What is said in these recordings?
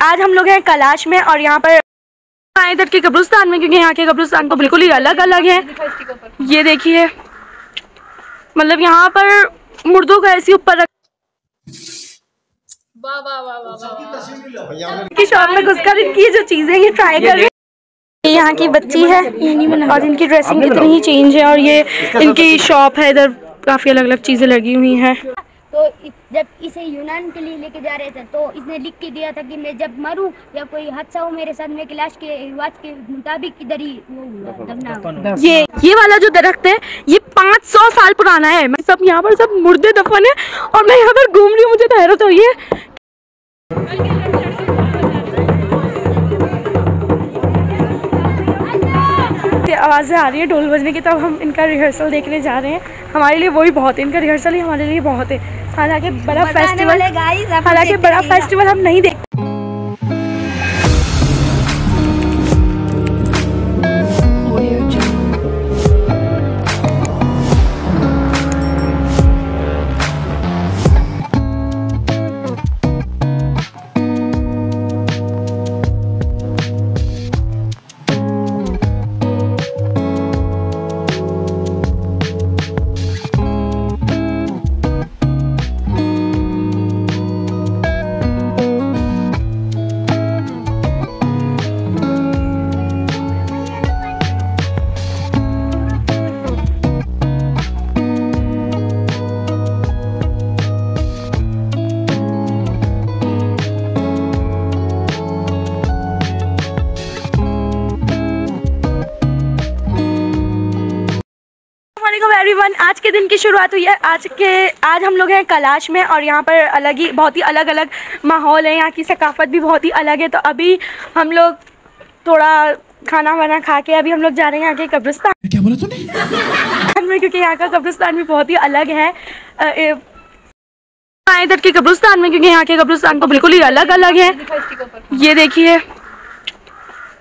आज हम लोग हैं कलाश में और यहाँ पर आए इधर के कब्रिस्तान में क्योंकि यहाँ के कब्रिस्तान तो बिल्कुल ही अलग अलग है। ये देखिए मतलब यहाँ पर मुर्दों को ऐसी ऊपर रख वाह वाह वाह वाह वाह की शॉप में घुसकर इनकी जो चीज़ें हैं ये ट्राई कर रहे ये यहाँ की बच्ची है और इनकी ड्रेसिंग कितनी ही चेंज है और ये इनकी शॉप है इधर काफ़ी अलग अलग चीज़ें लगी हुई हैं। तो जब इसे यूनान के लिए लेके जा रहे थे तो इसने लिख के दिया था कि मैं जब मरूं या कोई हादसा हो मेरे साथ में क्लाश के रिवाज के मुताबिक इधर ही दफना ये ये वाला जो दरख्त है ये 500 साल पुराना है। मैं सब यहाँ पर सब मुर्दे दफन है और मैं यहाँ पर घूम रही हूँ मुझे तो हैरत हो रही है ये आवाज़ें आ रही है ढोल बजने की तब हम इनका रिहर्सल देखने जा रहे हैं। हमारे लिए वही बहुत है इनका रिहर्सल ही हमारे लिए बहुत है। हालाँकि बड़ा फेस्टिवल है हालाँकि बड़ा फेस्टिवल हम नहीं देख शुरुआत हुई है। आज के आज हम लोग हैं कैलाश में और यहाँ पर अलग ही बहुत ही अलग अलग माहौल है। यहाँ की सकाफत भी बहुत ही अलग है। तो अभी हम लोग थोड़ा खाना वाना खा के अभी हम लोग जा रहे हैं यहाँ के कब्रिस्तान। क्या बोला तूने? में क्योंकि यहाँ का कब्रिस्तान भी बहुत ही अलग है। आए इधर के कब्रिस्तान में क्योंकि यहाँ के कब्रिस्तान तो बिल्कुल ही अलग अलग है। ये देखिए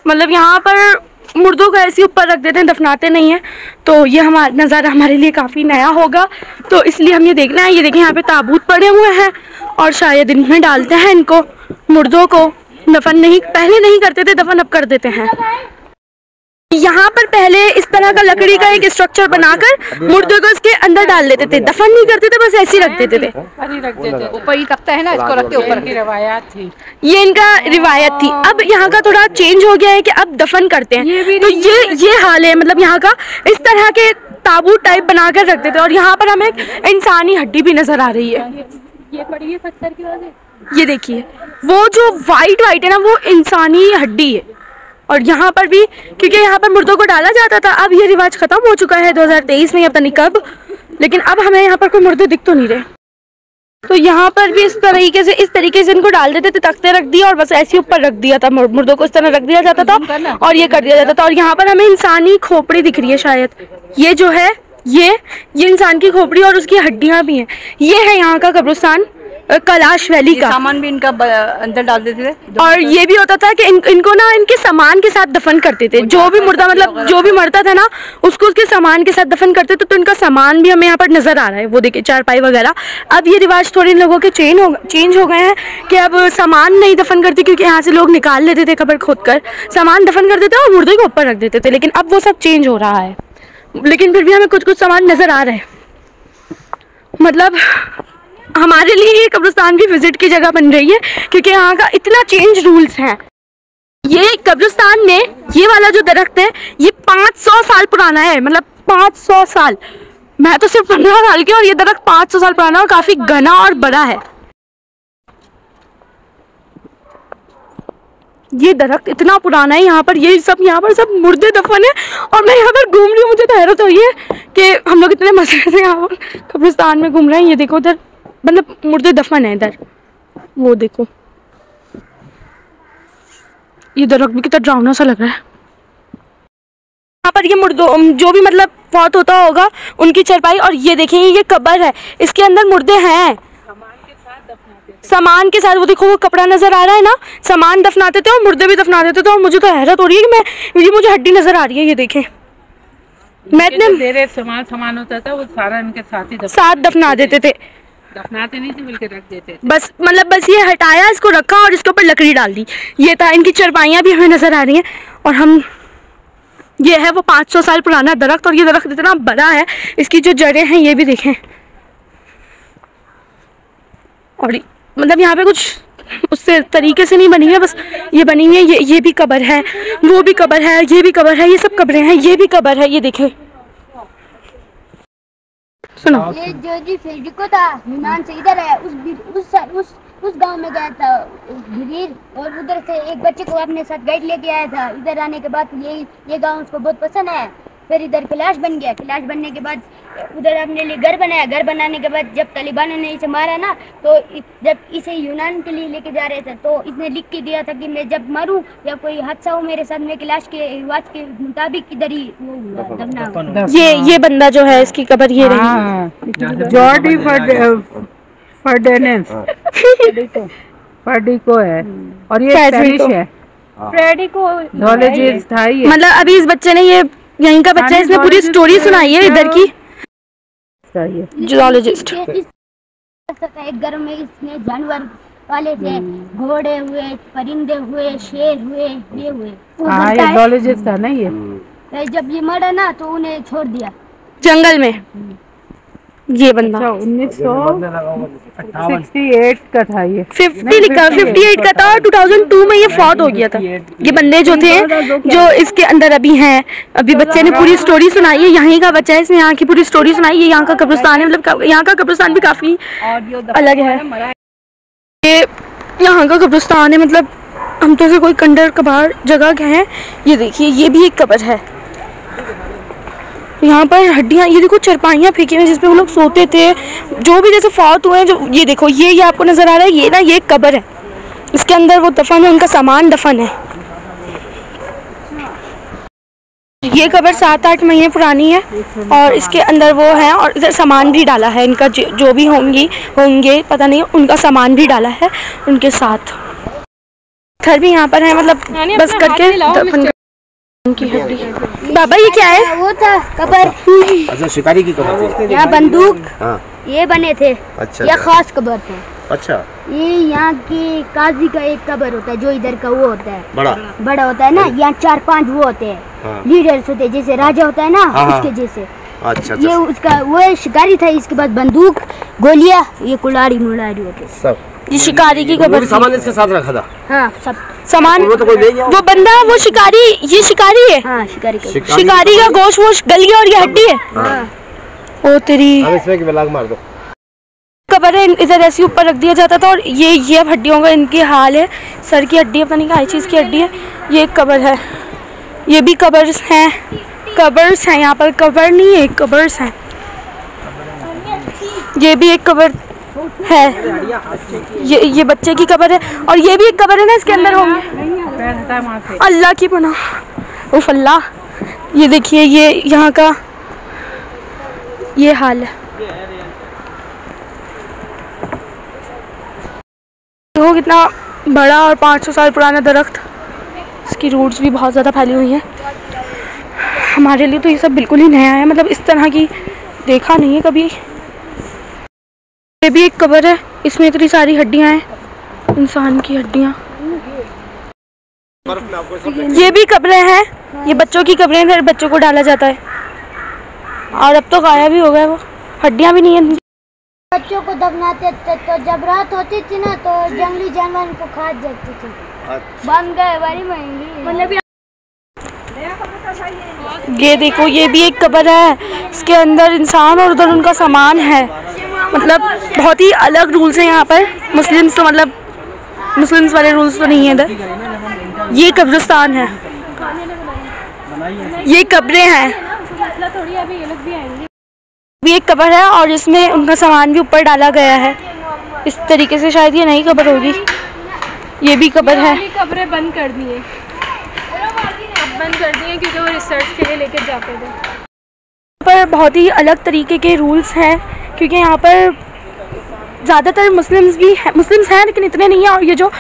मतलब यहाँ पर मुर्दों को ऐसे ऊपर रख देते हैं, दफनाते नहीं हैं। तो ये हमारा नज़ारा हमारे लिए काफ़ी नया होगा। तो इसलिए हम ये देखना है, ये देखें, यहाँ पे ताबूत पड़े हुए हैं और शायद इनमें डालते हैं इनको। मुर्दों को दफन नहीं, पहले नहीं करते थे, दफन अब कर देते हैं। यहाँ पर पहले इस तरह का लकड़ी का एक स्ट्रक्चर बनाकर मुर्दे को इसके अंदर डाल देते थे दफन नहीं करते थे बस ऐसे ही रख देते थे। ऊपर ही रख देते ऊपर ही है ना इसको रखते ऊपर। की रवायात थी। ये इनका रिवायत थी। अब यहाँ का थोड़ा चेंज हो गया है कि अब दफन करते हैं। तो ये ये हाल है मतलब यहाँ का इस तरह के ताबू टाइप बनाकर रखते थे और यहाँ पर हमें एक इंसानी हड्डी भी नज़र आ रही है। ये पड़ी है पत्थर की ये देखिए वो जो वाइट वाइट है ना वो इंसानी हड्डी है। और यहाँ पर भी क्योंकि यहाँ पर मुर्दों को डाला जाता था अब ये रिवाज खत्म हो चुका है 2023 में या पता नहीं कब लेकिन अब हमें यहाँ पर कोई मुर्दे दिख तो नहीं रहे। तो यहाँ पर भी इस तरीके से इस तरीके से इनको डाल देते थे तख्ते रख दिया और बस ऐसे ऊपर रख दिया था मुर्दों को इस तरह रख दिया जाता था और ये कर दिया जाता था। और यहाँ पर हमें इंसानी खोपड़ी दिख रही है शायद। ये जो है ये ये इंसान की खोपड़ी और उसकी हड्डियाँ भी हैं। ये है यहाँ का कब्रिस्तान। कैलाश वैली का। सामान भी इनका अंदर डाल देते थे। और ये भी होता था कि इन, इनको ना इनके सामान के साथ दफन करते थे। जो भी मुर्दा मतलब जो भी मरता था ना उसको उसके सामान के साथ दफन करते थे तो इनका सामान भी हमें यहाँ पर नज़र आ रहा है। वो देखिए चारपाई वगैरह। अब ये रिवाज थोड़े इन लोगों के चेंज हो चेंज हो गए हैं कि अब सामान नहीं दफन करते क्योंकि यहाँ से लोग निकाल लेते थे कबर खोद कर। सामान दफन कर देते और मुर्दे को ऊपर रख देते थे। लेकिन अब वो सब चेंज हो रहा है। लेकिन फिर भी हमें कुछ कुछ सामान नज़र आ रहे हैं। मतलब हमारे लिए ये कब्रिस्तान भी विज़िट की जगह बन रही है, क्योंकि यहाँ का इतना चेंज रूल्स हैं। ये कब्रिस्तान में ये वाला जो दरख्त है, ये 500 साल पुराना है मतलब 500 साल। मैं तो सिर्फ़ पंद्रह साल की और ये दरख्त 500 साल पुराना और काफ़ी घना और बड़ा है। ये दरख्त इतना पुराना है, यहाँ पर ये सब, यहाँ पर सब मुर्दे दफन है और मैं यहाँ पर घूम रही हूँ, मुझे तो हैरत हो रही है कि हम लोग इतने मज़े से यहाँ पर कब्रिस्तान में घूम रहे हैं। ये देखो उधर। मतलब मुर्दे दफन है इधर। वो देखो। ये दरख्त भी कितना डरावना सा लग रहा है। यहाँ पर ये मुर्दों जो भी मतलब फौत होता होगा उनकी चरपाई और ये देखें ये कब्र है। इसके अंदर मुर्दे हैं। सामान के साथ वो देखो वो कपड़ा नज़र आ रहा है ना? सामान दफनाते थे और मुर्दे भी दफनाते थे तो और मुझे तो हैरत हो रही है कि मैं ये मुझे हड्डी नज़र आ रही है ये देखें। मैं इतने सामान सामान होता था वो सारा इनके साथ ही साथ दफना देते थे। दफनाते नहीं थे रख देते थे। बस मतलब बस ये हटाया, इसको रखा और इसके ऊपर लकड़ी डाल दी। ये था, इनकी चरपाइयाँ भी हमें नज़र आ रही हैं। और हम, ये है वो 500 साल पुराना दरख्त और ये दरख्त इतना बड़ा है, इसकी जो जड़ें हैं, ये भी देखें। और मतलब यहाँ पे कुछ उससे तरीके से नहीं बनी है, बस ये बनी हुई है, ये ये भी कबर है, वो भी कबर है, ये भी कबर है, ये सब कब्रें हैं, ये भी कबर है, ये देखें। सुनो। ये जो जी फेडिको था हिमान से इधर है उस उस उस उस गाँव में गया था गिरीर और उधर से एक बच्चे को अपने साथ गाइड लेके आया था। इधर आने के बाद ये ये गाँव उसको बहुत पसंद है फिर इधर कैलाश बन गया। कैलाश बनने के बाद उधर अपने लिए घर बनाया। घर बनाने के बाद जब तालिबानों ने इसे मारा ना तो जब इसे यूनान के लिए लेके जा रहे थे तो इसने लिख के दिया था कि मैं जब मरूं या कोई हादसा हो मेरे साथ मैं कैलाश के रिवाज के मुताबिक इधर ही वो दफना ये ये बंदा जो है इसकी कबर ये रही। हाँ। जॉर्डी फर्डेनेंस। फर्डिको। है। और ये स्पेनिश है। फ्रेडी को जोलॉजिस्ट था ये मतलब अभी इस बच्चे ने ये यहीं का बच्चा है इसने पूरी स्टोरी सुनाई है इधर की? चाहिए। जूलॉजिस्ट घर में इसने जानवर पाले थे घोड़े हुए परिंदे हुए शेर हुए ये हुए। हाँ ये है। था ना ये। जब ये मरा ना तो उन्हें छोड़ दिया। जंगल में। ये बंदा। अच्छा उन्नीस सौ सिक्सटी एट का था ये। 50 लिखा 58 का था और 2002 में ये फौत हो गया था। ये बंदे जो थे जो इसके अंदर अभी हैं अभी बच्चे ने पूरी स्टोरी सुनाई है यहीं का बच्चा है इसने यहाँ की पूरी स्टोरी सुनाई है यहाँ का कब्रिस्तान है मतलब यहाँ का कब्रिस्तान भी काफ़ी अलग है। ये यहाँ का कब्रिस्तान है मतलब हम तो ऐसे कोई कंडर कबाड़ जगह गए हैं ये देखिए ये भी एक कब्र है। यहाँ पर हड्डियाँ ये देखो चरपाइयाँ फेंकी हुई जिसपे वो लोग सोते थे। जो भी जैसे फौत हुए हैं जो ये देखो ये ये आपको नज़र आ रहा है ये ना ये कबर है। इसके अंदर वो दफन है उनका सामान दफन है। ये कबर सात आठ महीने पुरानी है और इसके अंदर वो है और इधर सामान भी डाला है इनका जो, भी होंगी होंगे पता नहीं उनका सामान भी डाला है उनके साथ। घर भी यहाँ पर है मतलब बस करके दफन उनकी हड्डी बाबा ये क्या है? वो था कबर। अच्छा शिकारी की कबर थी। यहाँ बंदूक। हाँ। ये बने थे। अच्छा ये खास कबर थे। अच्छा। ये यहाँ के काजी का एक कबर होता है जो इधर का वो होता है। बड़ा। बड़ा होता है ना यहाँ चार पाँच वो होते हैं। हाँ। लीडर्स होते हैं जैसे राजा होता है ना हाँ, हाँ। उसके जैसे। अच्छा ये अच्छा उसका वो शिकारी था इसके बाद बंदूक गोलियाँ ये कुलाड़ी मुलाड़ी होते हैं। सब। ये शिकारी की कब्र। सामान इसके साथ रखा था। हाँ सब। सामान वो तो कोई ले गया वो बंदा वो शिकारी ये शिकारी है। हाँ शिकारी का। शिकारी का गोश्त वोश गल गया और ये हड्डी है। हाँ। ओ तेरी। अब इसमें कि मार दो। कबर है इधर ऐसे ऊपर रख दिया जाता था और ये ये अब हड्डियों का इनकी हाल है। सर की हड्डी है पता नहीं क्या चीज़ की हड्डी है। ये एक कबर है। ये भी कबर्स हैं। कबर्स हैं यहाँ पर कबर नहीं है कबर्स हैं। ये भी एक कबर है। ये ये बच्चे की कबर है और ये भी एक कबर है ना इसके अंदर होंगे। अल्लाह की पनाह। उफ, अल्लाह। ये देखिए, ये यहाँ का ये हाल है। देखो कितना बड़ा और 500 साल पुराना दरख्त। इसकी रूट्स भी बहुत ज़्यादा फैली हुई हैं। हमारे लिए तो ये सब बिल्कुल ही नया है। मतलब इस तरह की देखा नहीं है कभी। ये भी एक कबर है। इसमें इतनी सारी हड्डियाँ हैं। इंसान की हड्डियाँ। ये भी कब्रें हैं। ये बच्चों की कब्रें हैं बच्चों को डाला जाता है। और अब तो गायब भी हो गया वो। हड्डियाँ भी नहीं है। बच्चों को दफनाते थे तो जब रात होती थी ना तो जंगली जानवर को खा जाती थी। बन गए बड़ी महँगी ये देखो ये भी एक कबर है। इसके अंदर इंसान और उधर उनका सामान है। मतलब बहुत ही अलग रूल्स हैं यहाँ पर। मुस्लिम्स तो मतलब मुस्लिम्स वाले रूल्स तो नहीं है इधर। ये कब्रिस्तान है। ये कब्रें हैं। भी एक कब्र है और इसमें उनका सामान भी ऊपर डाला गया है। इस तरीके से शायद ये नई कब्र होगी। ये भी कब्र है। कब्रें बंद कर दिए। बंद कर दिए क्योंकि वो रिसर्च के लिए लेके जाते थे। पर बहुत ही अलग तरीके के रूल्स हैं, क्योंकि यहाँ पर ज़्यादातर मुस्लिम्स भी हैं, मुस्लिम्स हैं लेकिन इतने नहीं हैं, और ये जो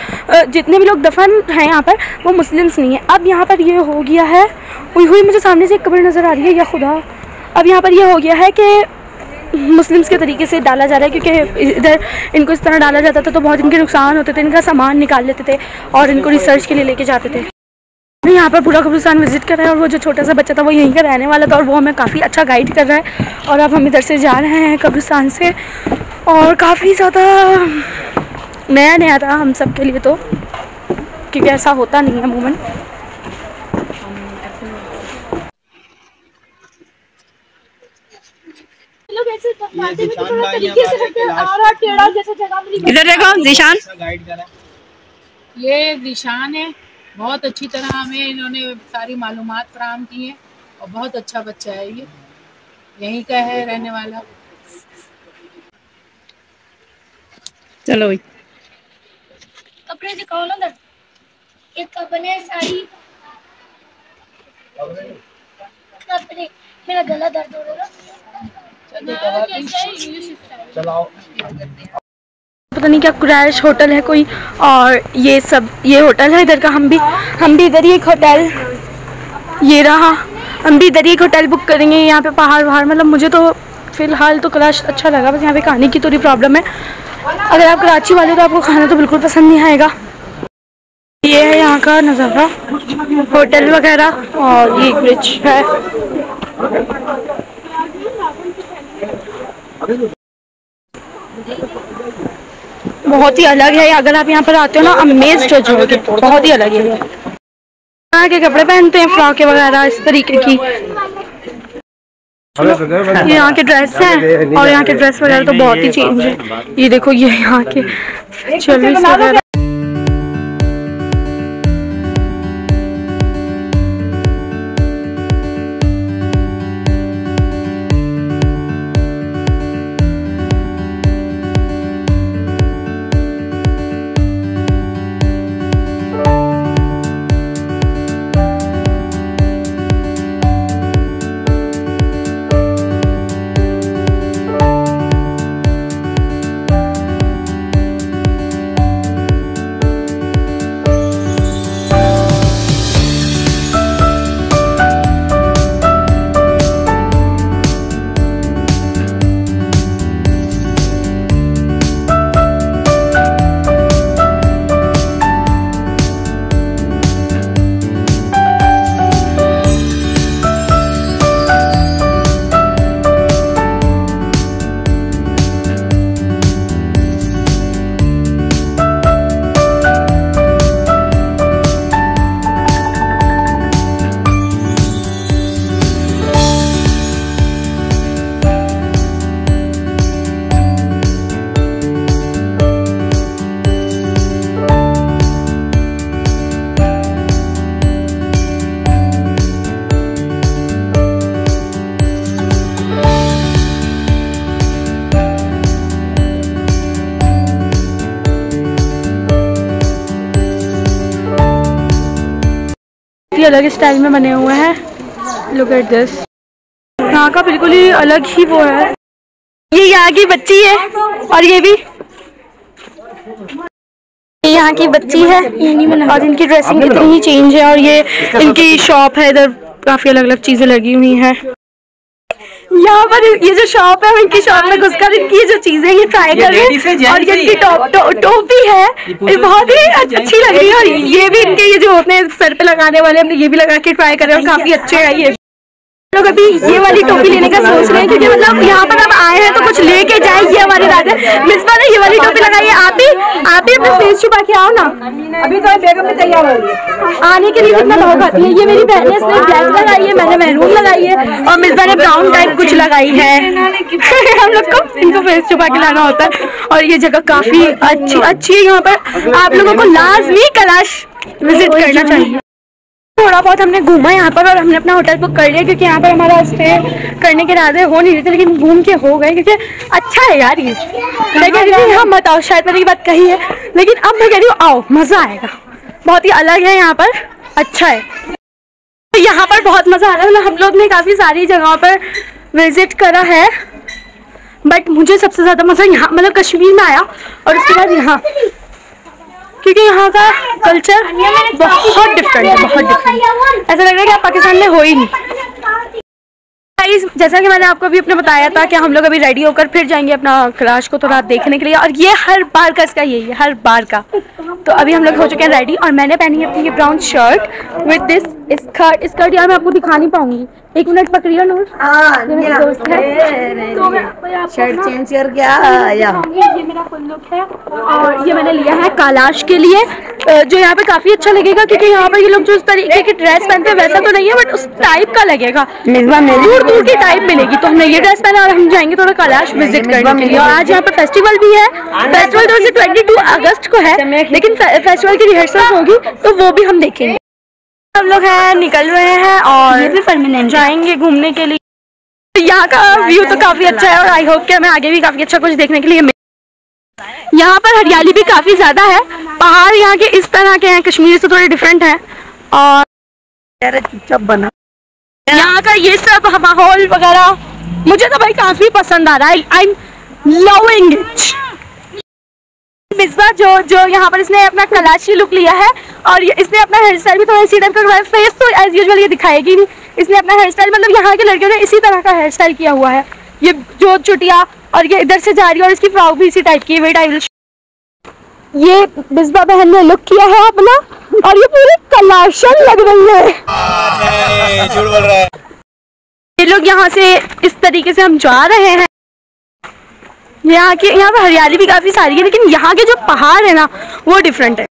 जितने भी लोग दफन हैं यहाँ पर, वो मुस्लिम्स नहीं हैं। अब यहाँ पर ये हो गया है, हुई हुई मुझे सामने से एक कब्र नज़र आ रही है, या खुदा। अब यहाँ पर ये हो गया है कि मुस्लिम्स के तरीके से डाला जा रहा है, क्योंकि इधर इनको इस तरह डाला जाता था तो बहुत इनके नुकसान होते थे, इनका सामान निकाल लेते थे, और इनको रिसर्च के लिए लेके जाते थे। हमने यहाँ पर पूरा कब्रिस्तान विज़िट करा है और वो जो छोटा सा बच्चा था वो यहीं का रहने वाला था और वो हमें काफ़ी अच्छा गाइड कर रहा है और अब हम इधर से जा रहे हैं कब्रिस्तान से। और काफ़ी ज़्यादा नया नया था हम सब के लिए तो क्योंकि ऐसा होता नहीं है मूवमेंट इधर देखो जीशान ये निशान है। बहुत अच्छी तरह हमें इन्होंने सारी मालूम फराहम की है और बहुत अच्छा बच्चा है ये। यहीं का है रहने वाला। चलो भाई। कपड़े दिखाओ ना उधर। एक कपड़े साड़ी कपड़े। मेरा गला दर्द हो रहा पता नहीं क्या क्रैश होटल है कोई, और ये सब, ये होटल है इधर का, हम भी हम भी इधर ही एक होटल, ये रहा, हम भी इधर ही एक होटल बुक करेंगे यहाँ पे पहाड़ वहाड़ मतलब मुझे तो फ़िलहाल तो क्रैश अच्छा लगा, बस यहाँ पे खाने की थोड़ी प्रॉब्लम है। अगर आप कराची वाले तो आपको खाना तो बिल्कुल पसंद नहीं आएगा। ये है यहाँ का नज़ारा, होटल वगैरह, और ये ब्रिज है। बहुत ही अलग है। अगर आप यहाँ पर आते हो ना अमेज हो जाओगे। बहुत ही अलग है यहाँ के कपड़े पहनते हैं फ्रॉके वगैरह इस तरीके की। ये यहाँ के ड्रेस है और यहाँ के ड्रेस वगैरह तो बहुत ही चेंज है। ये देखो ये यहाँ के ज्वेलरीज वगैरह। अलग स्टाइल में बने हुए हैं। लुक एट दिस यहाँ का बिल्कुल ही अलग ही वो है। ये यहाँ की बच्ची है और ये भी। यहाँ की बच्ची है और इनकी ड्रेसिंग कितनी ही चेंज है और ये इनकी शॉप है, इधर काफ़ी अलग अलग चीज़ें लगी हुई हैं। यहाँ पर ये जो शॉप है इनकी शॉप में घुसकर इनकी जो चीज़ें ये ट्राई कर रहे हैं और इनकी टॉप टो, टोपी है। ये बहुत ही अच्छी लग रही है और ये भी इनके ये जो होते हैं सर पे लगाने वाले हमने ये भी लगा के ट्राई कर रहे हैं और काफ़ी अच्छे है ये। लोग अभी ये वाली टोपी लेने का सोच रहे हैं क्योंकि मतलब यहाँ पर अब आए हैं तो कुछ लेके जाए ये हमारी है। मिसबा ने ये वाली टोपी लगाई है आप ही आप ही अपना फेस छुपा के आओ ना। अभी तो बेगम में तैयार हो रही है। आने के लिए कितना लोग आती है ये मेरी बहन है इसने ब्लैक लगाई है मैंने मैरून लगाई है और मिसबा ने ब्राउन टाइप कुछ लगाई है। हम लोग को इनको फेस छुपा के लाना होता है और ये जगह काफ़ी अच्छी अच्छी है यहाँ पर। आप लोगों को लाजमी कलाश विज़िट करना चाहिए। थोड़ा बहुत हमने घूमा यहाँ पर और हमने अपना होटल बुक कर लिया क्योंकि यहाँ पर हमारा स्टे करने के इरादे हो नहीं रहे थे, लेकिन घूम के हो गए क्योंकि अच्छा है यार ये। मैं कह रही थी हाँ मत आओ, शायद ये बात कही है। लेकिन अब मैं कह रही हूँ, आओ, मज़ा आएगा। बहुत ही अलग है यहाँ पर। अच्छा है। तो यहाँ पर बहुत मज़ा आ रहा है। मतलब हम लोग ने काफ़ी सारी जगहों पर विज़िट करा है। बट मुझे सबसे ज़्यादा मज़ा यहाँ मतलब कश्मीर में आया और उसके बाद यहाँ। क्योंकि यहाँ का कल्चर बहुत डिफरेंट है, बहुत डिफरेंट ऐसा लग रहा है कि आप पाकिस्तान में हो ही नहीं। जैसा कि मैंने आपको अभी अपने बताया था कि हम लोग अभी रेडी होकर फिर जाएँगे अपना क्लाश को थोड़ा देखने के लिए, और ये हर बार का इसका यही है, हर बार का। तो अभी हम लोग हो चुके हैं रेडी और मैंने पहनी है अपनी ये brown shirt with this skirt skirt यार मैं आपको दिखा नहीं पाऊँगी। एक मिनट पकड़िए नूर ये दोस्त है। तो मैं शर्ट चेंज कर क्या आया। ये मेरा फुल लुक है। और ये मैंने लिया है कैलाश के लिए जो यहाँ पे काफ़ी अच्छा लगेगा क्योंकि यहाँ पर ये लोग जो इस तरीके की ड्रेस पहनते हैं वैसा तो नहीं है बट उस टाइप का लगेगा। दूर दूर की टाइप मिलेगी। तो हमने ये ड्रेस पहना और हम जाएँगे थोड़ा कैलाश विज़िट करने के लिए। और आज यहाँ पर फेस्टिवल भी है। फेस्टिवल तो ट्वेंटी टू अगस्त को है लेकिन फेस्टिवल की रिहर्सल होगी तो वो भी हम देखेंगे। हम लोग हैं निकल रहे हैं और ये भी परमानेंट जाएँगे घूमने के लिए। तो यहाँ का व्यू तो काफ़ी अच्छा है और आई होप कि हमें आगे भी काफ़ी अच्छा कुछ देखने के लिए मिले यहाँ पर हरियाली भी काफ़ी ज़्यादा है। पहाड़ यहाँ के इस तरह के हैं कश्मीर से थोड़े डिफरेंट हैं और चुपचाप बना यहाँ का ये सब माहौल वगैरह मुझे तो भाई काफ़ी पसंद आ रहा है। I am loving it Misbah जो जो यहाँ पर इसने अपना कलाशी लुक लिया है और इसने अपना हेयर स्टाइल भी थोड़ा इसी टाइप का करवाया। फेस तो एज यूजुअल ये दिखाएगी नहीं। इसने अपना हेयर स्टाइल मतलब यहाँ के लड़कियों ने इसी तरह का हेयर स्टाइल किया हुआ है। ये जो चुटिया और ये इधर से जा रही है और इसकी फ्रॉक भी इसी टाइप की है वेट आई विल ये बिस्बा बहन ने लुक किया है अपना और ये पूरी कलाशन लग रहा है। ये लोग यहाँ से इस तरीके से हम जा रहे हैं। यहाँ के यहाँ पे हरियाली भी काफ़ी सारी है, लेकिन यहाँ के जो पहाड़ है ना, वो डिफरेंट है।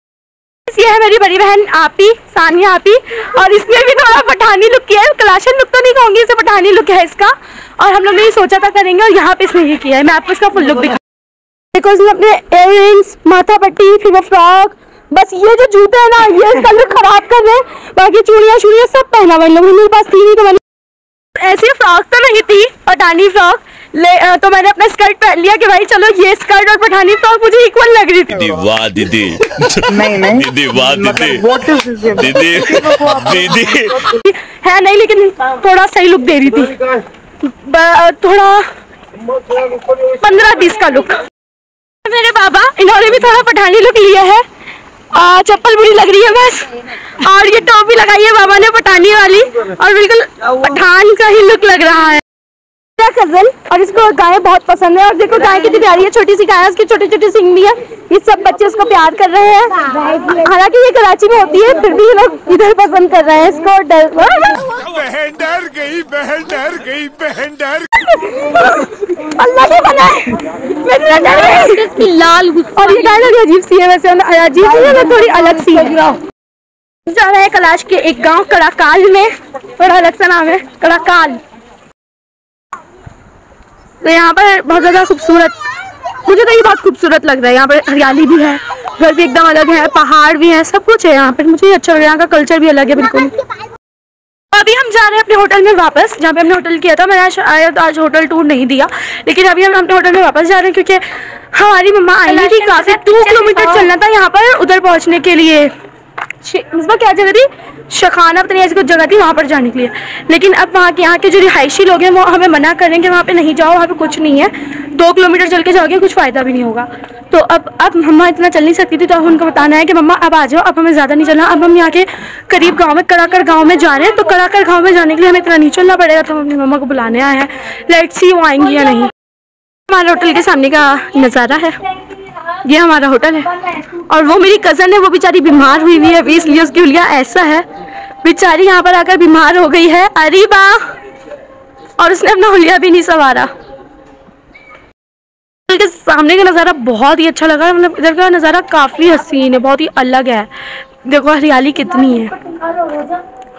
ये है मेरी बड़ी बहन आपी, सानिया आपी, और इसने भी थोड़ा पठानी लुक किया है। कलाशन लुक तो नहीं कहूँगी, इसे पठानी लुक है इसका। और हम लोग ने सोचा था करेंगे, और यहाँ पे इसने ये किया है। मैं आपको इसका फुल लुक दिखा देखो इसने अपने इयररिंग्स माथा पट्टी फिर फ्रॉक बस ये जो जूते हैं ना, ये इसका लुक खराब कर रहे हैं। बाकी चूड़िया चूड़ियाँ सब पहना हुआ इन लोगों, मेरे पास थी नहीं तो मैंने ऐसी फ्रॉक तो नहीं थी पठानी फ्रॉक ले तो मैंने अपना स्कर्ट पहन लिया कि भाई चलो ये स्कर्ट और पठानी फ्रॉक मुझे इक्वल लग रही थी। दीदी वाह दीदी। नहीं नहीं। दीदी वाह दीदी। दिस दीदी दीदी। है नहीं लेकिन थोड़ा सही लुक दे रही थी। थोड़ा पंद्रह बीस का लुक मेरे बाबा इन्होंने भी थोड़ा पठानी लुक लिया है। चप्पल बुरी लग रही है बस। और ये टोपी लगाई है बाबा ने पठानी वाली। और बिल्कुल पठान का ही लुक लग रहा है। मेरा कज़न और इसको गाय बहुत पसंद है और देखो गाय कितनी प्यारी है छोटी सी गाय है उसकी छोटी छोटी सिंग भी है। ये सब बच्चे उसको प्यार कर रहे हैं। हालाँकि ये कराची में होती है फिर भी ये लोग इधर पसंद कर रहे हैं इसको डर बहन डर गई बहन डर गई बहन डर अल्लाह ने बनाए इसकी लाल और ये गाय थोड़ी अजीब सी है वैसे अजीब सी है थोड़ी अलग सी है। जा रहे हैं कैलाश के एक गाँव कड़ाकाल में। थोड़ा अलग सा नाम है कड़ाकाल। तो यहाँ पर बहुत ज़्यादा खूबसूरत मुझे तो ये बहुत खूबसूरत लग रहा है। यहाँ पर हरियाली भी है घर भी एकदम अलग है पहाड़ भी है सब कुछ है यहाँ पर। मुझे अच्छा लग रहा है यहाँ का कल्चर भी अलग है बिल्कुल। अभी हम जा रहे हैं अपने होटल में वापस जहाँ पे हमने होटल किया था। मैंने आज आया तो आज होटल टूर नहीं दिया लेकिन अभी हम अपने होटल में वापस जा रहे हैं क्योंकि हमारी मम्मा आई थी काफ़ी टू किलोमीटर चलना था यहाँ पर उधर पहुँचने के लिए। मिसबा क्या जगह थी? शखाना पता नहीं ऐसी कुछ जगह थी वहाँ पर जाने के लिए। लेकिन अब वहाँ के यहाँ के जो रिहायशी लोग हैं वो हमें मना कर रहे हैं कि वहाँ पे नहीं जाओ वहाँ पे कुछ नहीं है। दो किलोमीटर चल के जाओगे कुछ फ़ायदा भी नहीं होगा। तो अब अब मम्मा इतना चल नहीं सकती थी तो अब उनको बताना है कि मम्मा अब आ जाओ अब हमें ज़्यादा नहीं चलना। अब हम यहाँ के करीब गाँव में कड़ाकर गाँव में जा रहे हैं तो कड़ाकर गाँव में जाने के लिए हमें इतना नहीं चलना पड़ेगा। तो हम अपनी मम्मा को बुलाने आए हैं। लेट सी वो आएँगी या नहीं। हमारे होटल के सामने का नज़ारा है। ये हमारा होटल है। और वो मेरी कज़न है, वो बेचारी बीमार हुई हुई है अभी इसलिए उसकी हुलिया ऐसा है। बेचारी यहाँ पर आकर बीमार हो गई है। अरीबा! और उसने अपना हुलिया भी नहीं संवारा। के सामने का नज़ारा बहुत ही अच्छा लगा। मतलब इधर का नज़ारा काफ़ी हसीन है, बहुत ही अलग है। देखो, हरियाली कितनी है।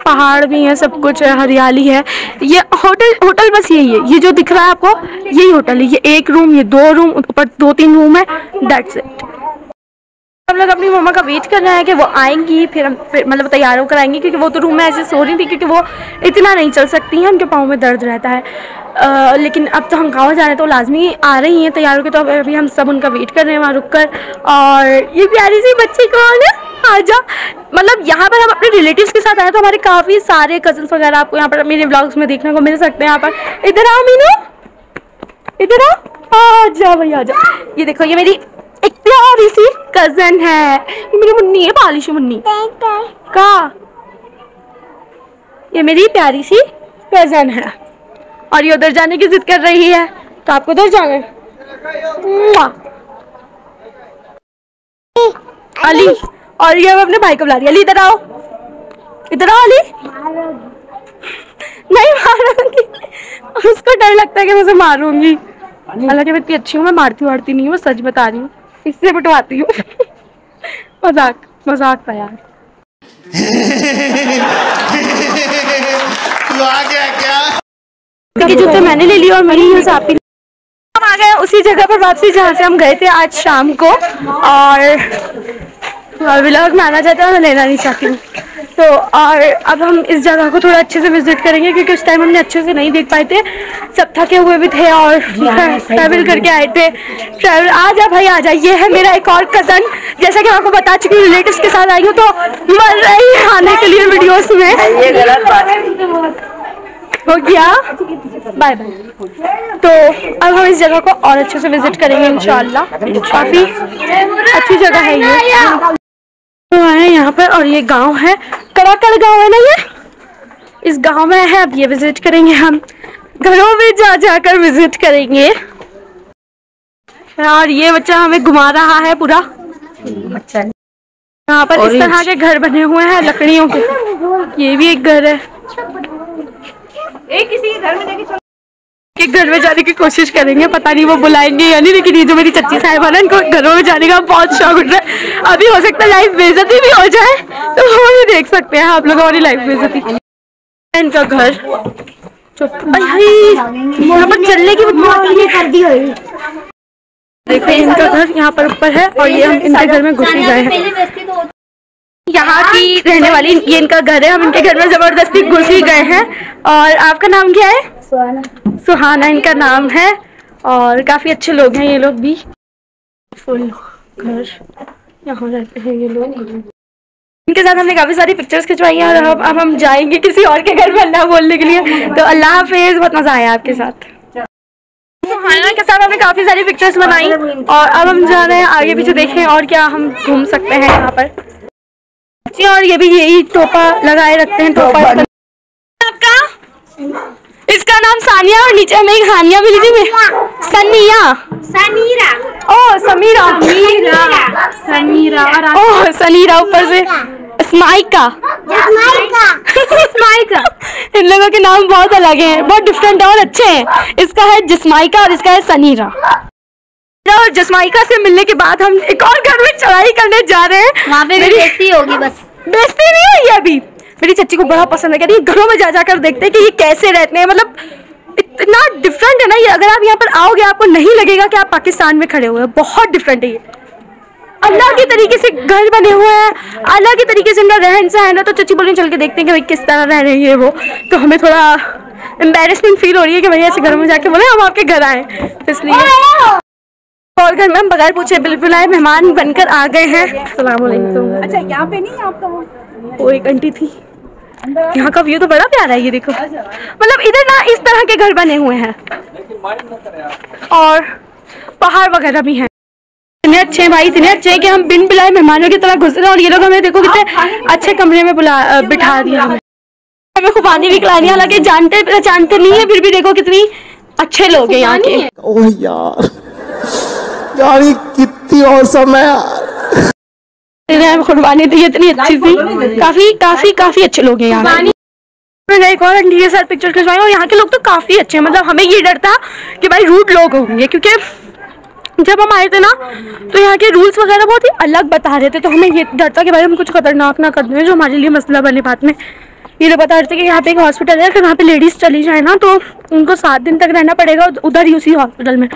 पहाड़ भी है सब कुछ है हरियाली है। ये होटल होटल बस यही है। ये जो दिख रहा है आपको यही होटल है। ये एक रूम ये दो रूम ऊपर दो तीन रूम है। दैट्स इट हम लोग अपनी मम्मा का वेट कर रहे हैं कि वो आएँगी फिर हम फिर मतलब तैयार होकर आएँगी क्योंकि वो तो रूम में ऐसे सो रही थी क्योंकि वो इतना नहीं चल सकती हैं उनके पाँव में दर्द रहता है। अ, लेकिन अब तो हम गाँव जा रहे हैं तो लाजमी आ रही हैं तैयार होकर तो अभी हम सब उनका वेट कर रहे हैं वहाँ रुक कर और ये प्यारी सी बच्ची कौन है? आजा। मतलब यहाँ पर हम अपने रिलेटिव्स के साथ आए तो हमारे काफ़ी सारे कजन्स वगैरह आपको यहाँ पर मेरे ब्लॉग्स में देखने को मिल सकते हैं यहाँ पर। इधर आओ मीनू। इधर आओ। आ जा भाई आ जा ये देखो ये मेरी एक प्यारी सी कज़न है। ये मेरी मुन्नी है पालिश मुन्नी। का? ये मेरी प्यारी सी कज़न है। और ये उधर जाने की जिद कर रही है। तो आपको उधर जाना अली। और ये अपने भाई को बुला रही है अली इधर आओ। इधर आओ अली नहीं मारूँगी। उसको डर लगता है कि मैं उसे मारूँगी। हालाँकि मैं इतनी अच्छी हूँ मैं मारती वारती नहीं हूँ मैं सच बता रही हूँ। इससे पिटवाती हूँ। मज़ाक मज़ाक था यार। तू आ गया क्या? जूते मैंने ले लिए और मेरी हील्स आप ही हम आ गए उसी जगह पर वापसी जहाँ से हम गए थे आज शाम को। और व्लॉग में आना चाहते हैं मैं लेना नहीं चाहती हूँ। तो और अब हम इस जगह को थोड़ा अच्छे से विज़िट करेंगे क्योंकि उस टाइम हमने अच्छे से नहीं देख पाए थे। सब थके हुए भी थे और ट्रैवल करके आए थे। ट्रैवल आ जा भाई आ जा। ये है मेरा एक और कज़न जैसा कि मैं आपको बता चुकी हूँ रिलेटिव के साथ आई हूँ तो मर रही है आने के लिए वीडियोस में। ये गलत बात हो। गया। बाय बाय तो अब हम इस जगह को और अच्छे से विज़िट करेंगे इंशाल्लाह। काफ़ी अच्छी जगह है ये। आए हैं यहाँ पर और ये गाँव है। कराकड़ गाँव है ना ये? इस गाँव में है अब ये विज़िट करेंगे हम। घरों में जा जाकर विज़िट करेंगे। और ये बच्चा हमें घुमा रहा है पूरा। अच्छा यहाँ पर इस तरह के घर बने हुए हैं लकड़ियों के। ये भी एक घर है। एक किसी के घर में जाके के घर में जाने की कोशिश करेंगे पता नहीं वो बुलाएँगे या नहीं लेकिन ये जो मेरी चच्ची साहब है ना इनको घरों में जाने का बहुत शौक उठ रहा है। अभी हो सकता है लाइफ बेजती भी हो जाए तो वो भी देख सकते हैं आप लोग हमारी लाइफ बेइज्जती। इनका घर। यहाँ पर चलने की बहुत कर दी देखो इनका घर यहाँ पर ऊपर है और ये हम इनके घर में घुस ही गए हैं। यहाँ की रहने वाली ये इनका घर है हम इनके घर में ज़बरदस्ती घुस ही गए हैं। और आपका नाम क्या है? सुहाना इनका नाम है और काफ़ी अच्छे लोग हैं ये लोग भी। फुल घर यहाँ रहते हैं ये लोग। इनके साथ हमने काफ़ी सारी पिक्चर्स खिंचवाई हैं और अब अब हम जाएँगे किसी और के घर में अल्लाह बोलने के लिए। तो अल्लाह हाफिज बहुत मज़ा आया आपके साथ। सुहाना के साथ हमने काफ़ी सारी पिक्चर्स बनाई और अब हम जा रहे हैं आगे पीछे देखें और क्या हम घूम सकते हैं यहाँ पर। और ये भी यही टोपा लगाए रखते हैं टोपा आपका? इसका नाम सानिया और नीचे हमें एक हानिया मिली थी सनिया। समीरा ओ समीरा। समीरा। समीरा। और सनीरा ऊपर से। स्माइका। जिस्माइका इन लोगों के नाम बहुत अलग हैं बहुत डिफरेंट है और अच्छे हैं। इसका है जिस्माइका और इसका है सनीरा। और जसमाइका से मिलने के बाद हम एक और घर में चढ़ाई करने जा रहे हैं। वहाँ पे मेरी- बेइज्जती होगी बस। बेइज्जती नहीं हुई अभी? मेरी चच्ची को बड़ा पसंद है। कहती है घरों में जा जाकर देखते हैं कि ये कैसे रहते हैं। मतलब इतना डिफरेंट है ना ये। अगर आप यहाँ पर आओगे आपको नहीं लगेगा कि आप पाकिस्तान में खड़े हुए हैं। बहुत डिफरेंट है ये। अल्लाह के तरीके से घर बने हुए हैं। अल्लाह के तरीके से इनका रहन सहन है। तो चच्ची बोलने चल के देखते हैं कि भाई किस तरह रह रही है वो। तो हमें थोड़ा एम्बेरसमेंट फील हो रही है कि भैया ऐसे घरों में जाके बोले हम आपके घर आए। तो इसलिए और घर में हम बगैर पूछे बिल्कुल आए मेहमान बनकर आ गए हैं। सलाम अच्छा यहाँ पे नहीं आपका वो वो एक आंटी थी। यहाँ का व्यू तो बड़ा प्यारा है, ये देखो। मतलब इधर ना इस तरह के घर बने हुए हैं। और पहाड़ वगैरह भी हैं। इतने अच्छे हैं भाई, इतने अच्छे हैं कि हम बिन बुलाए मेहमानों की तरह घुस रहे हैं और ये लोग हमें देखो कितने अच्छे कमरे में बुला बिठा दिया हमें। हमें खुबानी भी खिलानी हालाँकि जानते, पहचानते नहीं है, फिर भी देखो कितनी अच्छे लोग हैं यहाँ के। ओह यार यार कितनी औसम है यार। खुरबानी दी इतनी अच्छी थी। काफ़ी काफ़ी काफ़ी अच्छे लोग हैं यहाँ एक और आंटी के साथ पिक्चर खिंचवाई और यहाँ के लोग तो काफ़ी अच्छे हैं। मतलब हमें ये डर था कि भाई रूट लोग होंगे क्योंकि जब हम आए थे ना तो यहाँ के रूल्स वगैरह बहुत ही अलग बता रहे थे। तो हमें ये डर था कि भाई हम कुछ खतरनाक ना कर दें जो हमारे लिए मसला बने बाद में। ये लोग बता रहे थे कि यहाँ पे एक हॉस्पिटल है अगर वहाँ पे लेडीज़ चली जाए ना तो उनको सात दिन तक रहना पड़ेगा उधर ही उसी हॉस्पिटल में।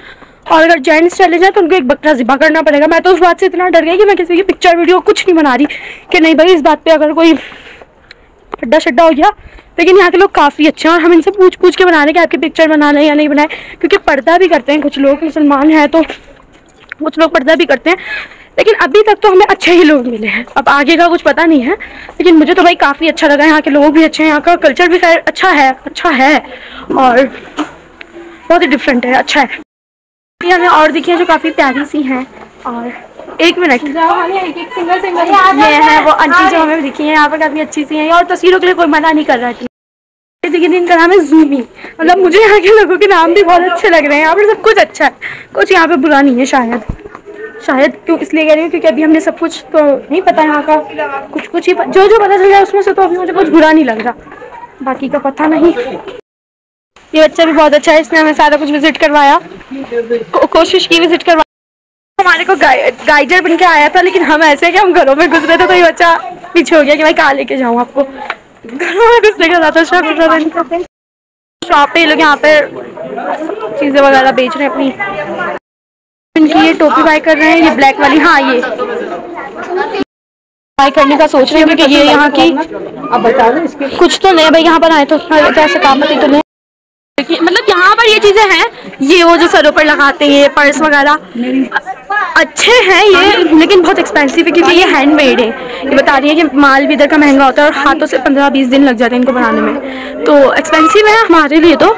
और अगर जेंट्स चले जाए तो उनको एक बकरा जिबा करना पड़ेगा। मैं तो उस बात से इतना डर गई कि मैं किसी की पिक्चर वीडियो कुछ नहीं बना रही कि नहीं भाई, इस बात पे अगर कोई खड्डा शड्डा हो गया, लेकिन यहाँ के लोग काफ़ी अच्छे हैं और हम इनसे पूछ पूछ के बना रहे कि आपकी पिक्चर बना लें या नहीं बनाए क्योंकि पर्दा भी करते हैं कुछ लोग, मुसलमान हैं तो कुछ लोग पर्दा भी करते हैं। लेकिन अभी तक तो हमें अच्छे ही लोग मिले हैं। अब आगे का कुछ पता नहीं है, लेकिन मुझे तो भाई काफ़ी अच्छा लगा यहाँ के लोग भी अच्छे हैं, यहाँ का कल्चर भी अच्छा है अच्छा है और बहुत ही डिफरेंट है अच्छा है। ये हमें और दिखी है जो काफ़ी प्यारी सी हैं। और एक मिनट। सिंगल सिंगल ये है वो आंटी जो हमें दिखी है, यहाँ पर काफ़ी अच्छी सी है। और तस्वीरों के लिए कोई मना नहीं कर रहा है लेकिन इनका नाम है जूमी। मतलब मुझे यहाँ के लोगों के नाम भी बहुत अच्छे लग रहे हैं। यहाँ पर सब कुछ अच्छा है। कुछ यहाँ पे बुरा नहीं है, शायद। शायद क्यों इसलिए कह रही हूँ, क्योंकि अभी हमने सब कुछ तो नहीं पता यहाँ का। कुछ कुछ ही जो जो पता चल रहा है उसमें से तो अभी मुझे कुछ बुरा नहीं लग रहा। बाकी का पता नहीं। ये बच्चा भी बहुत अच्छा है इसने हमें सारा कुछ विज़िट करवाया। को, कोशिश की विज़िट करवा हमारे को गाइडर बन के आया था लेकिन हम ऐसे कि हम घरों में घुस रहे थे तो ये बच्चा पीछे हो गया कि भाई कहाँ लेके जाऊँ आपको? घरों में घुसने का ज़्यादा शौक होता था इनको शॉप पे ये लोग यहाँ पे चीज़ें वगैरह बेच रहे हैं अपनी। इनकी ये टोपी बाय कर रहे हैं ये ब्लैक वाली हाँ ये। बाय करने का सोच रहे हैं क्योंकि ये यहाँ की अब बता दो कुछ तो नहीं भाई यहाँ पर आए तो ऐसे काम तो नहीं मतलब यहाँ पर ये चीज़ें हैं, ये वो जो सरों पर लगाते हैं, ये पर्स वगैरह। अच्छे हैं ये, लेकिन बहुत एक्सपेंसिव है क्योंकि ये हैंडमेड है। ये बता रही है कि माल भी इधर का महँगा होता है और हाथों से पंद्रह बीस दिन लग जाते हैं इनको बनाने में। तो एक्सपेंसिव है हमारे लिए तो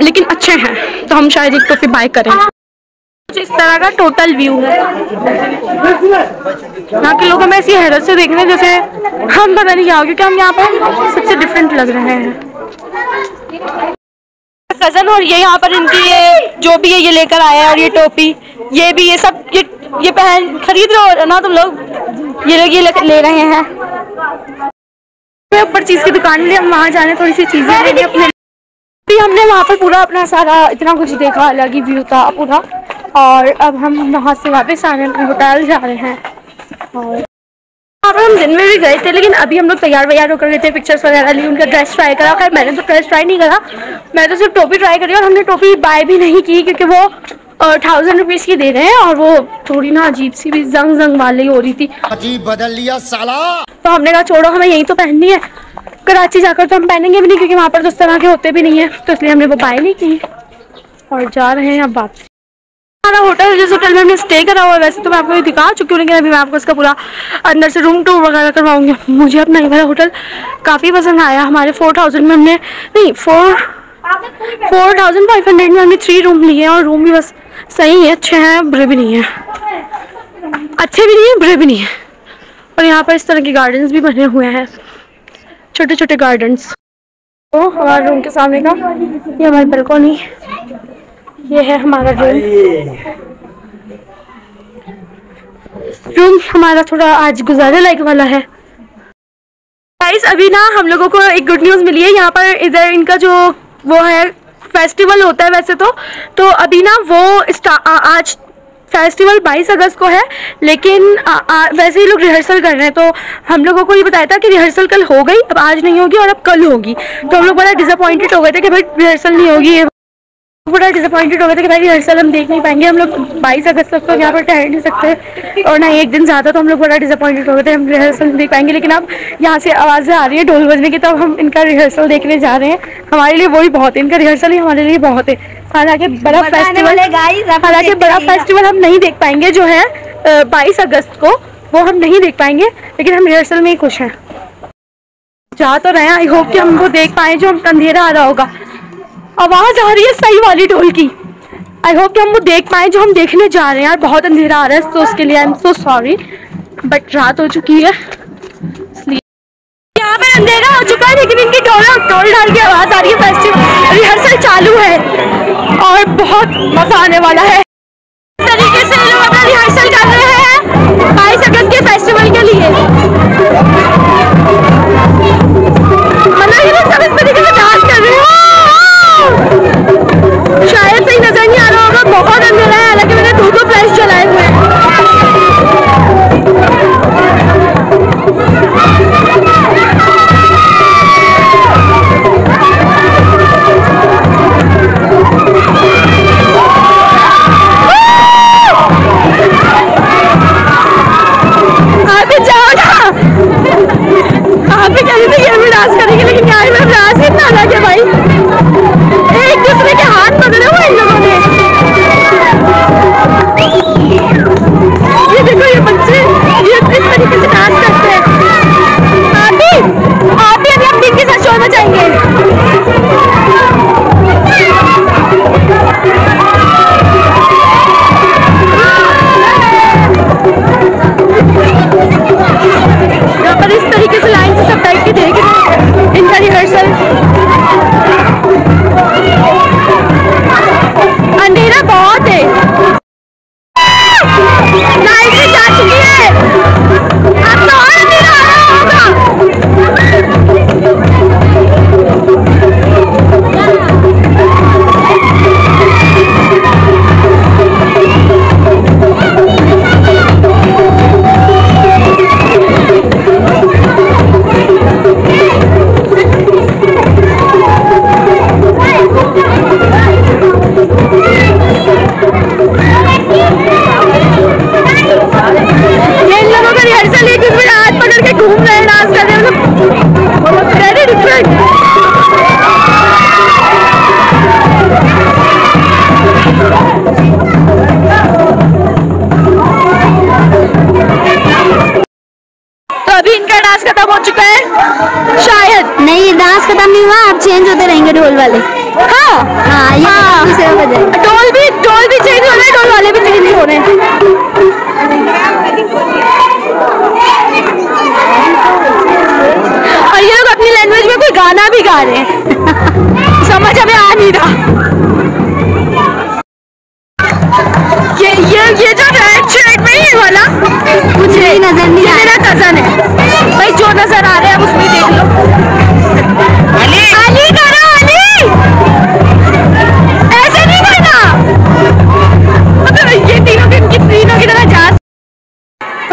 लेकिन अच्छे हैं। तो हम शायद एक टोपी बाय करें। इस तरह का टोटल व्यू है। यहाँ के लोग हमें ऐसी हैरत से देख रहे हैं जैसे हम पता नहीं क्या हो क्योंकि हम यहाँ पर सबसे डिफरेंट लग रहे हैं। कज़न और ये यहाँ पर इनकी ये जो भी है ये लेकर आया है और ये टोपी ये भी ये सब ये ये पहन खरीद रहे हो ना तुम लोग? ये लोग ये ले, ले रहे हैं। ऊपर चीज़ की दुकान में हम वहाँ जाने थोड़ी सी चीज़ें लेंगे अपने। भी हमने वहाँ पर पूरा अपना सारा इतना कुछ देखा अलग ही व्यू था पूरा। और अब हम वहाँ से वापस आ रहे अपने होटल जा रहे हैं। और वहाँ पर हम दिन में भी गए थे लेकिन अभी हम लोग तैयार वैयार होकर गए थे पिक्चर्स वगैरह ली उनका ड्रेस ट्राई करा खैर मैंने तो ड्रेस ट्राई नहीं करा। मैं तो सिर्फ़ टोपी ट्राई करी और हमने टोपी बाय भी नहीं की क्योंकि वो थाउज़ेंड रुपीज़ की दे रहे हैं और वो थोड़ी ना अजीब सी भी जंग जंग वाली हो रही थी। अजीब बदल लिया साला। तो हमने कहा छोड़ो हमें यही तो पहननी है। कराची जाकर तो हम पहनेंगे भी नहीं क्योंकि वहाँ पर तो उस तरह के होते भी नहीं है तो इसलिए हमने वो बाय नहीं की। और जा रहे हैं अब वापस। हमारा होटल जिस होटल में हमने स्टे करा हुआ है, वैसे तो मैं आपको दिखा चुकी हूँ, लेकिन अभी मैं आपको इसका पूरा अंदर से रूम टूर वगैरह करवाऊँगी। मुझे अपना ये वाला होटल काफ़ी पसंद आया। हमारे फोर थाउज़ेंड में हमने, नहीं four four thousand five hundred में हमने थ्री रूम लिए हैं और रूम भी बस सही है, अच्छे हैं, बुरे भी नहीं हैं। अच्छे भी नहीं है, बुरे भी नहीं है। और यहाँ पर इस तरह के गार्डन्स भी बने हुए हैं। छोटे छोटे गार्डन्स तो हमारे रूम के सामने का, ये हमारी बलकोनी ये है हमारा रूम रूम हमारा थोड़ा आज गुजारे लायक वाला है। गाइस अभी ना हम लोगों को एक गुड न्यूज़ मिली है। यहाँ पर इधर इनका जो वो है फेस्टिवल होता है वैसे तो। तो अभी ना वो आ, आज फेस्टिवल 22 अगस्त को है लेकिन आ, आ, वैसे ही लोग रिहर्सल कर रहे हैं। तो हम लोगों को ये बताया था कि रिहर्सल कल हो गई अब आज नहीं होगी और अब कल होगी। तो हम लोग बड़ा डिसअपॉइंटेड हो गए थे कि भाई रिहर्सल नहीं होगी। बड़ा डिसअपॉइंटेड हो गए थे कि भाई रिहर्सल हम देख नहीं पाएँगे। हम लोग 22 अगस्त तक तो यहाँ पर ठहर नहीं सकते और ना एक दिन ज़्यादा तो हम लोग बड़ा डिसअपॉइंटेड हो गए थे। हम रिहर्सल नहीं देख पाएँगे लेकिन अब यहाँ से आवाज़ें आ रही है ढोल बजने की तो हम इनका रिहर्सल देखने जा रहे हैं। हमारे लिए वही बहुत है इनका रिहर्सल ही हमारे लिए बहुत है। हालाँकि बड़ा फेस्टिवल हालाँकि बड़ा फेस्टिवल हम नहीं देख पाएँगे जो है बाईस अगस्त को वो हम नहीं देख पाएँगे लेकिन हम रिहर्सल में ही खुश हैं। जा तो रहे हैं आई होप कि हमको देख पाए जो हम अंधेरा आ रहा होगा। आवाज़ आ रही है सही वाली ढोल की। आई होप कि हम वो देख पाए जो हम देखने जा रहे हैं। यार, बहुत अंधेरा आ रहा है तो उसके लिए I am so sorry but रात हो चुकी है। यहाँ पे अंधेरा हो चुका है, लेकिन इनकी ढोल ढोल ढाल की आवाज़ आ रही है फेस्टिवल रिहर्सल चालू है, और बहुत मज़ा आने वाला है। तरीके से लोग अपना रिहर्सल कर रहे हैं, बाईस अगस्त के फेस्टिवल के लिए।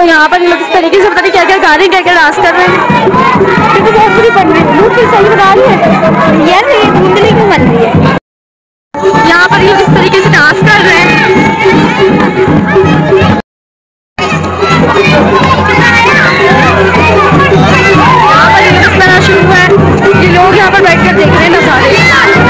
यहाँ पर लोग इस तरीके से पता नहीं क्या क्या गा रहे हैं क्या क्या डांस कर रहे हैं। ये तो बहुत बुरी बन रही है। लोग सही बता रही है। यार ये धुंधली क्यों बन रही है? यहाँ पर लोग इस तरीके से डांस कर रहे हैं। शुरू हुआ है। ये लोग यहाँ पर बैठकर देख रहे हैं नजारे।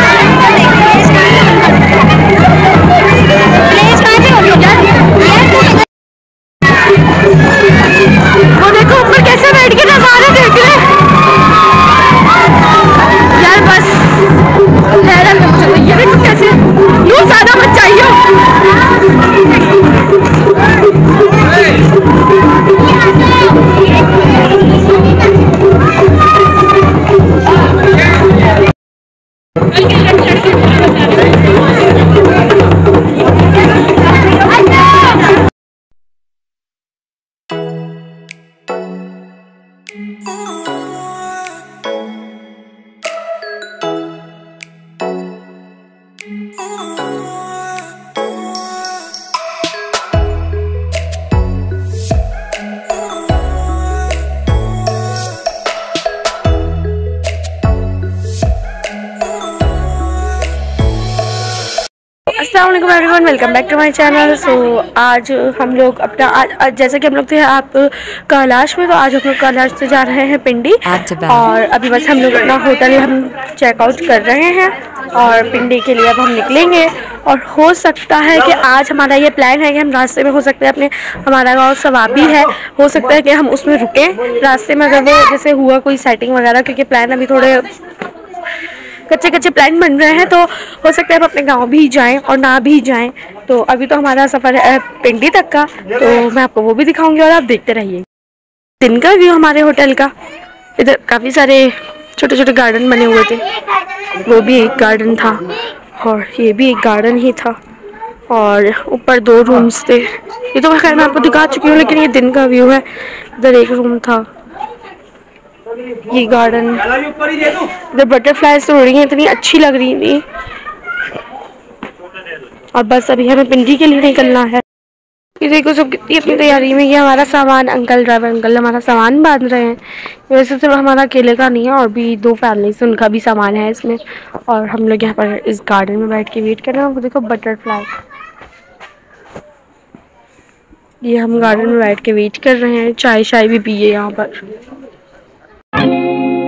Back to my channel so आज हम लोग अपना आज, आज जैसे कि हम लोग थे आप कैलाश में तो आज हम लोग कैलाश से जा रहे हैं पिंडी। और अभी बस हम लोग अपना होटल हम चेकआउट कर रहे हैं। और पिंडी के लिए अब हम निकलेंगे। और हो सकता है कि आज हमारा ये प्लान है कि हम रास्ते में हो सकता है अपने हमारा गाँव सवाबी है। हो सकता है कि हम उसमें रुकें। रास्ते में अगर वो जैसे हुआ कोई सेटिंग वगैरह क्योंकि प्लान अभी थोड़े कच्चे कच्चे प्लान बन रहे हैं तो हो सकता है हम अपने गाँव भी जाएँ और ना भी जाएँ। तो अभी तो हमारा सफ़र है पिंडी तक का तो मैं आपको वो भी दिखाऊँगी और आप देखते रहिए। दिन का व्यू हमारे होटल का। इधर काफ़ी सारे छोटे छोटे गार्डन बने हुए थे। वो भी एक गार्डन था और ये भी एक गार्डन ही था। और ऊपर दो रूम्स थे। ये तो मैं खैर मैं आपको दिखा चुकी हूँ, लेकिन ये दिन का व्यू है। इधर एक रूम था। ये गार्डन इधर बटरफ्लाईज तो उड़ रही हैं, इतनी अच्छी लग रही थी और बस अभी हमें पिंडी के लिए निकलना है। ये देखो सब कितनी अपनी तैयारी में, ये हमारा सामान, अंकल ड्राइवर अंकल हमारा सामान बाँध रहे हैं। वैसे सिर्फ़ हमारा अकेले का नहीं है, और भी दो फैमिली से उनका भी सामान है इसमें। और हम लोग यहाँ पर इस गार्डन में बैठ के वेट कर रहे हैं। वो देखो बटरफ्लाई ये हम गार्डन में बैठ के वेट कर रहे हैं। चाय शाय भी पिए यहाँ पर। you